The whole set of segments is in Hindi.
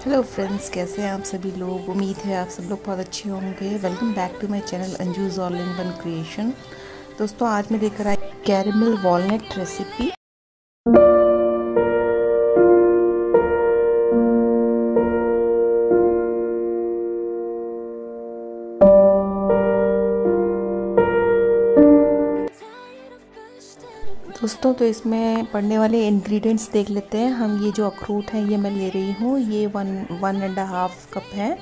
हेलो फ्रेंड्स कैसे हैं आप सभी लोग? उम्मीद है आप सब लोग बहुत अच्छे होंगे। Welcome back to my channel Anju's all in one creation दोस्तों, आज मैं लेकर आई कैरेमल वॉलनट रेसिपी दोस्तों तो इसमें पड़ने वाले इंग्रेडिएंट्स देख लेते हैं। हम ये जो अखरूट है, ये मैं ले रही हूँ। ये one one and half cup है।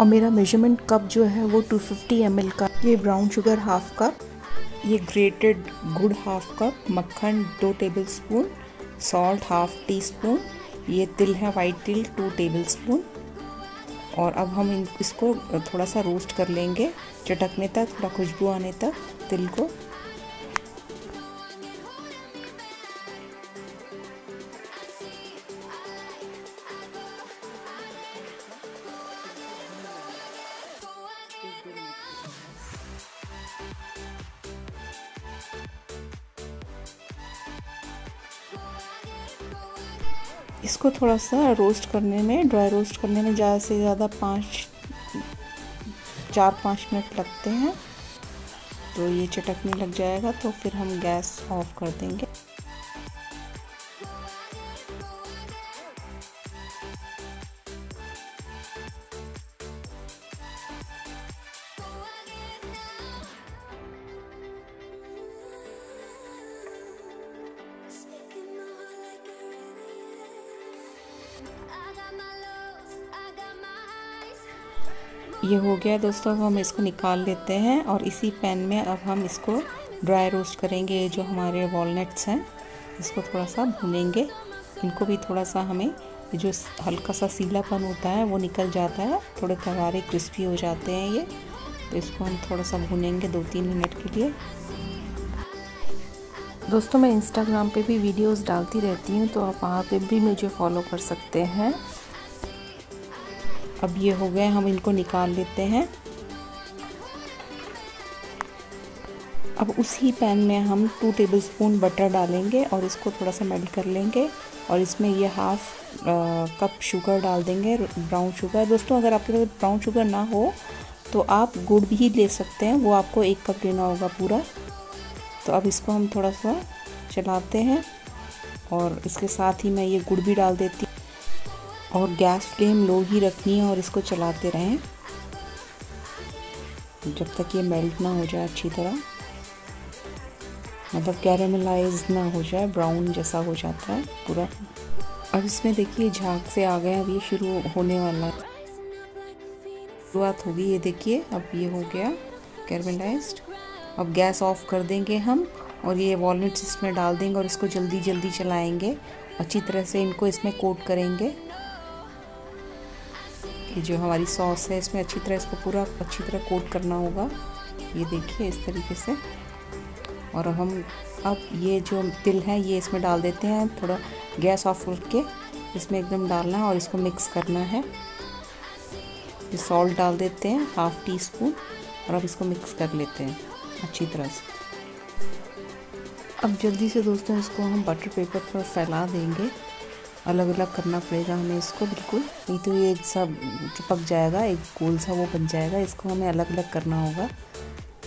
और मेरा मेज़रमेंट कप जो है, वो 250 फिफ्टी का। ये ब्राउन शुगर हाफ़ कप ये ग्रेटेड गुड़ हाफ़ कप मक्खन दो tablespoon salt half teaspoon ये तिल है वाइट तिल टू टेबल स्पून और अब हम इसको थोड़ा सा रोस्ट कर लेंगे, चटकने तक, थोड़ा खुशबू आने तक तिल को। इसको थोड़ा सा रोस्ट करने में, ड्राई रोस्ट करने में ज़्यादा से ज़्यादा पाँच चार पाँच मिनट लगते हैं। तो ये चटकने लग जाएगा तो फिर हम गैस ऑफ़ कर देंगे। ये हो गया दोस्तों, अब हम इसको निकाल लेते हैं और इसी पैन में अब हम इसको ड्राई रोस्ट करेंगे जो हमारे वॉलनट्स हैं। इसको थोड़ा सा भूनेंगे। इनको भी थोड़ा सा हमें जो हल्का सा सीलापन होता है, वो निकल जाता है। थोड़े करारे क्रिस्पी हो जाते हैं ये। तो इसको हम थोड़ा सा भूनेंगे दो तीन मिनट के लिए। दोस्तों, मैं इंस्टाग्राम पे भी वीडियोस डालती रहती हूँ तो आप वहाँ पे भी मुझे फॉलो कर सकते हैं। अब ये हो गए, हम इनको निकाल लेते हैं। अब उसी पैन में हम टू टेबलस्पून बटर डालेंगे और इसको थोड़ा सा मेल्ट कर लेंगे और इसमें ये हाफ़ कप शुगर डाल देंगे ब्राउन शुगर दोस्तों, अगर आपके पास ब्राउन शुगर ना हो तो आप गुड़ भी ले सकते हैं, वो आपको एक कप लेना होगा पूरा। तो अब इसको हम थोड़ा सा चलाते हैं और इसके साथ ही मैं ये गुड़ भी डाल देती और गैस फ्लेम लो ही रखनी है और इसको चलाते रहें। जब तक ये मेल्ट ना हो जाए अच्छी तरह। मतलब कैरेमलाइज ना हो जाए, ब्राउन जैसा हो जाता है पूरा। अब इसमें देखिए झाग से आ गया अब ये शुरू होने वाला शुरुआत होगी, ये देखिए, अब ये हो गया कैरमलाइज्ड। अब गैस ऑफ़ कर देंगे हम और ये वॉलनट्स इसमें डाल देंगे और इसको जल्दी जल्दी चलाएँगे। अच्छी तरह से इनको इसमें कोट करेंगे। ये जो हमारी सॉस है, इसमें अच्छी तरह इसको पूरा अच्छी तरह कोट करना होगा। ये देखिए इस तरीके से। और हम अब ये जो तिल है, ये इसमें डाल देते हैं। थोड़ा गैस ऑफ़ करके इसमें एकदम डालना है और इसको मिक्स करना है। सॉल्ट डाल देते हैं हाफ़ टी स्पून और अब इसको मिक्स कर लेते हैं। अच्छी तरह से। अब जल्दी से दोस्तों इसको हम बटर पेपर पर फैला देंगे। अलग अलग करना पड़ेगा हमें इसको, बिल्कुल। नहीं तो ये एक सब चिपक जाएगा, एक गोल सा वो बन जाएगा। इसको हमें अलग अलग करना होगा।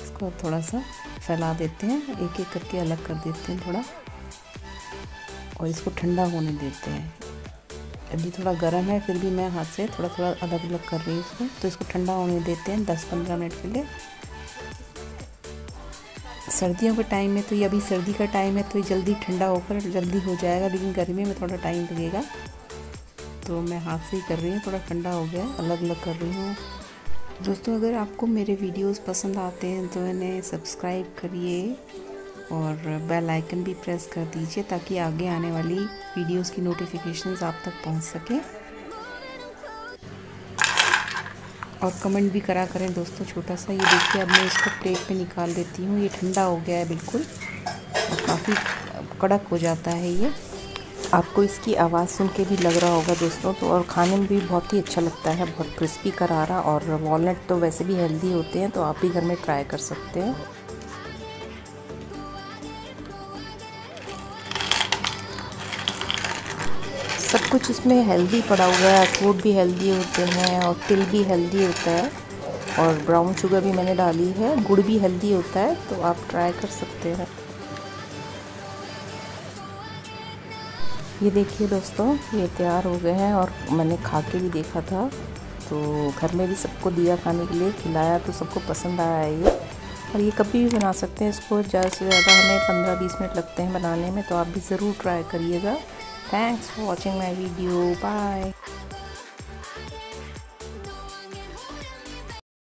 इसको थोड़ा सा फैला देते हैं एक एक करके अलग कर देते हैं थोड़ा। और इसको ठंडा होने देते हैं। अभी थोड़ा गर्म है, फिर भी मैं हाथ से थोड़ा थोड़ा अलग अलग कर रही हूँ इसको। तो इसको ठंडा होने देते हैं दस पंद्रह मिनट के लिए। सर्दियों के टाइम में तो ये अभी सर्दी का टाइम है तो ये जल्दी ठंडा होकर जल्दी हो जाएगा, लेकिन गर्मी में थोड़ा टाइम लगेगा। तो मैं हाथ से ही कर रही हूँ, थोड़ा ठंडा हो गया अलग अलग कर रही हूँ। दोस्तों, अगर आपको मेरे वीडियोस पसंद आते हैं तो इन्हें सब्सक्राइब करिए और बेल आइकन भी प्रेस कर दीजिए, ताकि आगे आने वाली वीडियोस की नोटिफिकेशंस आप तक पहुँच सकें। और कमेंट भी करा करें दोस्तों, छोटा सा। ये देखिए, अब मैं इसको प्लेट पे निकाल देती हूँ। ये ठंडा हो गया है बिल्कुल। और काफ़ी कड़क हो जाता है ये। आपको इसकी आवाज़ सुन के भी लग रहा होगा दोस्तों तो और खाने में भी बहुत ही अच्छा लगता है। बहुत क्रिस्पी करारा और वॉलट तो वैसे भी हेल्दी होते हैं तो आप भी घर में ट्राई कर सकते हैं। कुछ इसमें हेल्दी पड़ा हुआ है, अखरोट भी हेल्दी होते हैं और तिल भी हेल्दी होता है और ब्राउन शुगर भी मैंने डाली है, गुड़ भी हेल्दी होता है तो आप ट्राई कर सकते हैं। ये देखिए दोस्तों, ये तैयार हो गए हैं और मैंने खा के भी देखा था तो घर में भी सबको दिया खाने के लिए, खिलाया तो सबको पसंद आया ये। और ये कभी भी बना सकते हैं इसको, ज़्यादा से ज़्यादा हमें पंद्रह बीस मिनट लगते हैं बनाने में तो आप भी ज़रूर ट्राई करिएगा। Thanks for watching my video. Bye.